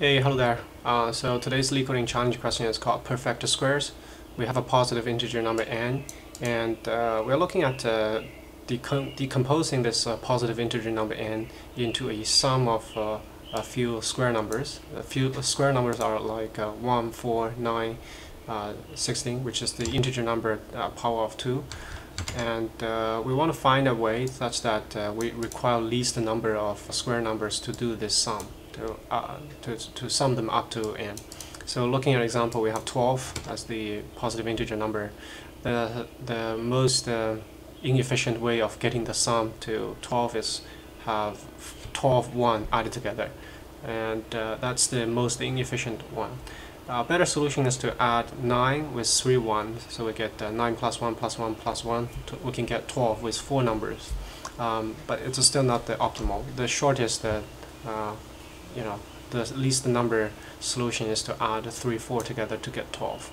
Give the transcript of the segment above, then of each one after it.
Hey, hello there. Uh, so today's LeetCoding challenge question is called perfect squares. We have a positive integer number n, and uh, we're looking at uh, decom decomposing this uh, positive integer number n into a sum of uh, a few square numbers. A few square numbers are like uh, 1, 4, 9, 16, which is the integer number power of 2. And we want to find a way such that we require least number of square numbers to do this sum to, uh, to, to sum them up to n. So looking at example, we have 12 as the positive integer number. The, the most uh, inefficient way of getting the sum to 12 is have 12 1 added together. And uh, that's the most inefficient one. A better solution is to add 9 with 3 1s. So we get uh, 9 plus 1 plus 1 plus 1. we can get 12 with 4 numbers. Um, but it's still not the optimal. The shortest uh, you know, the least number solution is to add 3, 4 together to get 12.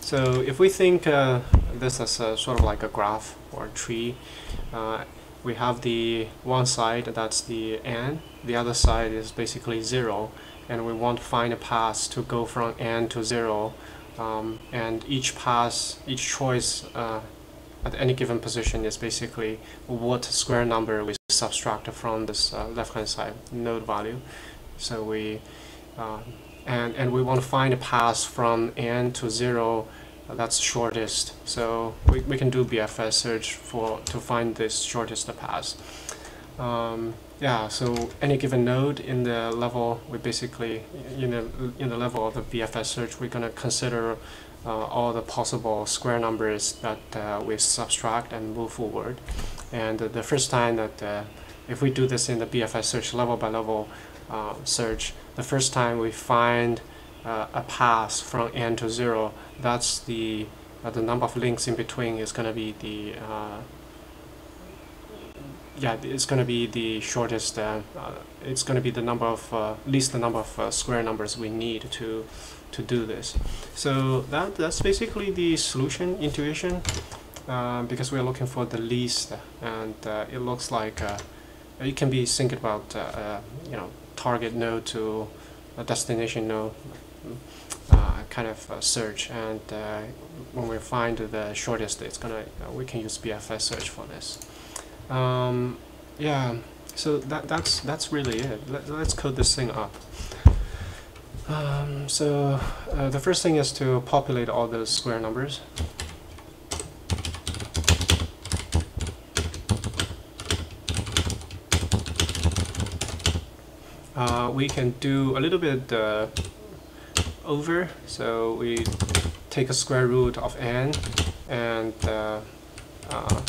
So if we think uh, this as a, sort of like a graph or a tree, uh, we have the one side that's the n, the other side is basically 0, and we want to find a path to go from n to 0, um, and each path, each choice uh, at any given position is basically what square number we subtract from this uh, left hand side node value. So we uh, and and we want to find a path from n to zero uh, that's shortest. So we, we can do BFS search for to find this shortest path. Um, yeah, so any given node in the level, we basically in the in the level of the BFS search, we're gonna consider uh, all the possible square numbers that uh, we subtract and move forward. And the first time that uh, if we do this in the BFS search level by level, uh, search, the first time we find uh, a path from n to 0, that's the, uh, the number of links in between is going to be the uh, yeah, it's going to be the shortest, uh, uh, it's going to be the number of, least the number of square numbers we need to to do this. So that that's basically the solution intuition because we're looking for the least and it looks like it can be thinking about you know target node to a destination node uh, kind of uh, search. And uh, when we find the shortest it's gonna we can use BFS search for this. Um, yeah. So that that's that's really it. Let, us code this thing up. Um, so uh, the first thing is to populate all those square numbers uh, we can do a little bit uh, over. So we take a square root of n and uh, uh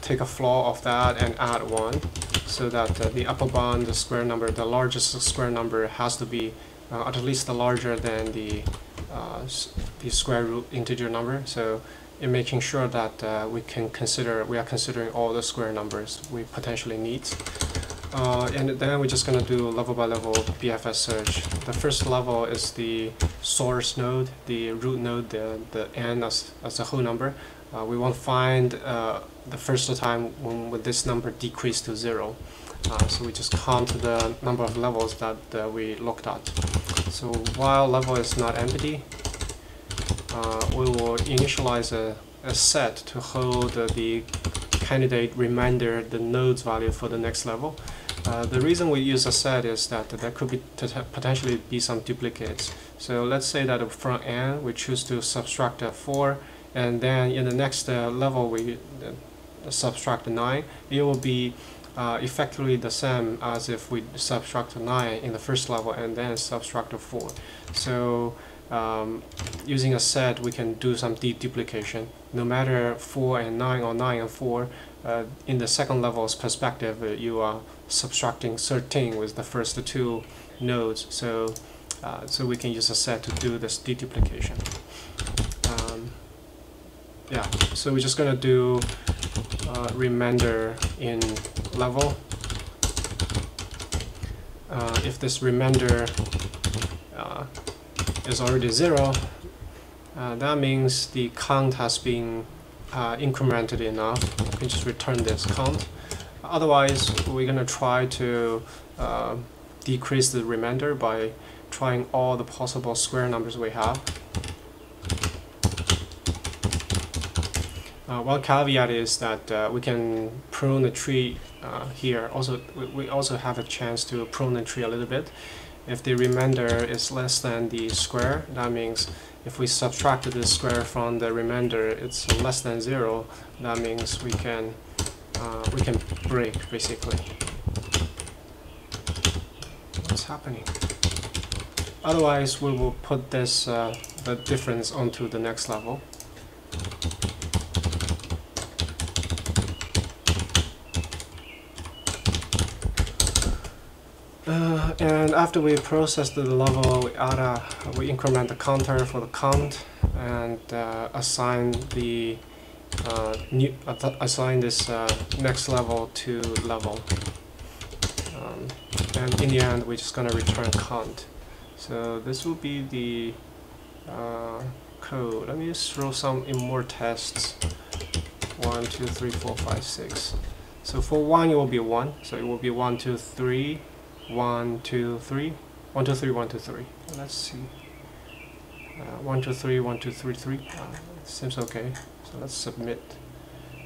take a floor of that and add 1 so that uh, the upper bound the square number the largest square number has to be uh, at least larger than the the square root integer number. So in making sure that we can consider we are considering all the square numbers we potentially need uh, and then we're just gonna do level by level BFS search. The first level is the source node, the root node, the, the n as, as a whole number. Uh, we want to find uh, the first time when, when this number decreased to zero. Uh, so we just count the number of levels that we looked at. So while level is not empty, uh, we will initialize a, a set to hold the candidate remainder the nodes value for the next level. Uh, the reason we use a set is that there could be potentially be some duplicates. So let's say that from n we choose to subtract a 4 and then in the next uh, level we uh, subtract 9. It will be uh, effectively the same as if we subtract 9 in the first level and then subtract a 4. So um, using a set we can do some deduplication. No matter 4 and 9 or 9 and 4, uh, in the second level's perspective, uh, you are subtracting 13 with the first two nodes. So, uh, so we can use a set to do this deduplication. Um, yeah, so we're just gonna do uh, remainder in level. Uh, if this remainder uh, is already zero, that means the count has been uh, incremented enough, we just return this count. Otherwise, we're going to try to uh, decrease the remainder by trying all the possible square numbers we have. Uh, one caveat is that uh, we can prune the tree uh, here. Also, we, we also have a chance to prune the tree a little bit. If the remainder is less than the square, that means if we subtract the square from the remainder, it's less than zero. That means we can uh, we can break basically. What's happening? Otherwise, we will put this uh, the difference onto the next level. Uh, and after we process the level, we add a, we increment the counter for the count and uh, assign the uh, new assign this uh, next level to level. Um, and in the end, we're just gonna return count. So this will be the uh, code. Let me just throw some more tests. One, two, three, four, five, six. So for one, it will be one. So it will be one, two, three one, two, three. One, two, three, one, two, three. Let's see. Uh, one, two, three, one, two, three, three. Uh, seems okay. So let's submit.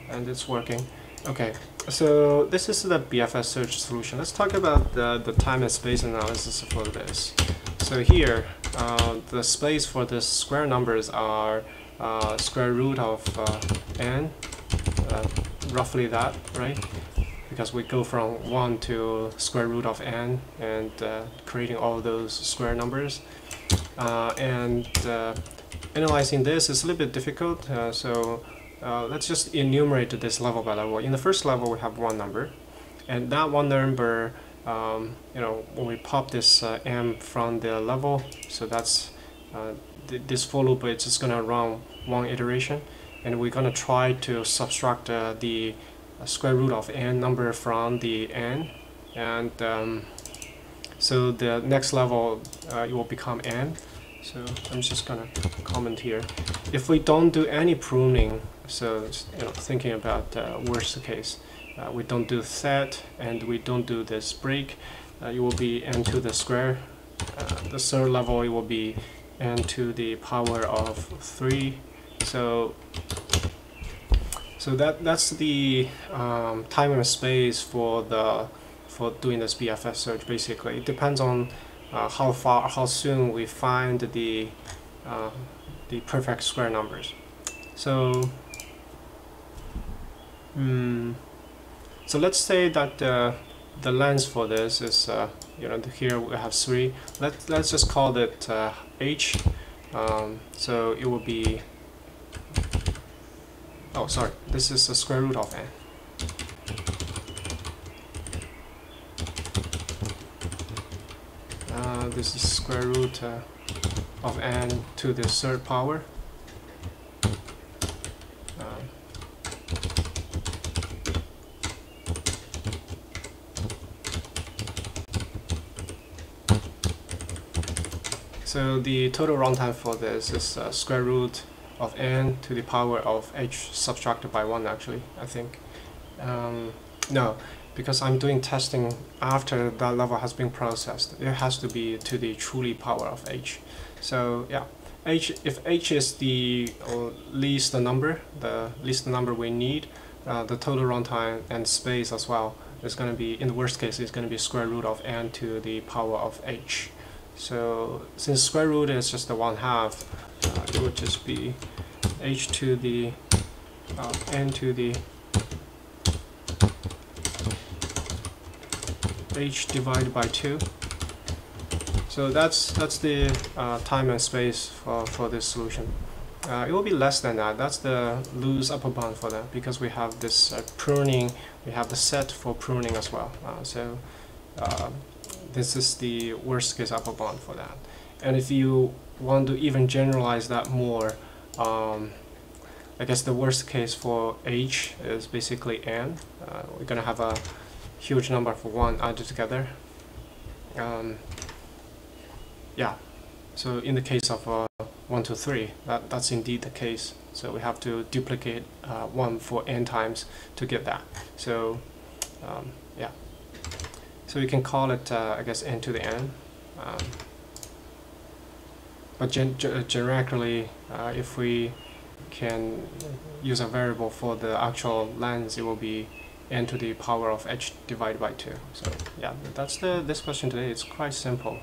And it's working. Okay, so this is the BFS search solution. Let's talk about the, the time and space analysis for this. So here, uh, the space for the square numbers are uh, square root of uh, n, uh, roughly that, right? because we go from 1 to square root of n and uh, creating all those square numbers. Uh, and analyzing this is a little bit difficult, uh, so uh, let's just enumerate this level by level. In the first level we have one number, and that one number, um, you know, when we pop this uh, m from the level, so that's th this for loop is just going to run one iteration, and we're going to try to subtract the square root of n number from the n and um, so the next level uh, it will become n so I'm just gonna comment here if we don't do any pruning so you know thinking about uh, worst case uh, we don't do set and we don't do this break uh, it will be n to the square uh, the third level it will be n to the power of 3 so so that that's the um, time and space for the for doing this BFS search. Basically, it depends on uh, how far, how soon we find the uh, the perfect square numbers. So, um, so let's say that uh, the length for this is uh, you know here we have three. Let let's just call it uh, h. Um, so it will be Oh, sorry. This is the square root of n. Uh, this is square root uh, of n to the third power. Uh, so the total runtime for this is uh, square root of n to the power of h subtracted by 1 actually, I think. Um, no, because I'm doing testing after that level has been processed. It has to be to the truly power of h. So yeah, h if h is the least number, the least number we need, uh, the total runtime and space as well is going to be, in the worst case, it's going to be square root of n to the power of h. So since square root is just the one half, uh, it would just be h to the uh, n to the h divided by 2 so that's that's the uh, time and space for, for this solution. Uh, it will be less than that. That's the loose upper bound for that because we have this uh, pruning. We have the set for pruning as well. Uh, so uh, this is the worst case upper bound for that. And if you want to even generalize that more, um, I guess the worst case for h is basically n. Uh, we're going to have a huge number for 1 added together. Um, yeah, so in the case of uh, 1, 2, 3, that, that's indeed the case. So we have to duplicate uh, 1 for n times to get that. So um, yeah. So we can call it, uh, I guess, n to the n. Um, but gen generically, uh, if we can use a variable for the actual lens, it will be n to the power of h divided by 2. So yeah, that's the this question today. It's quite simple.